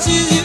只要。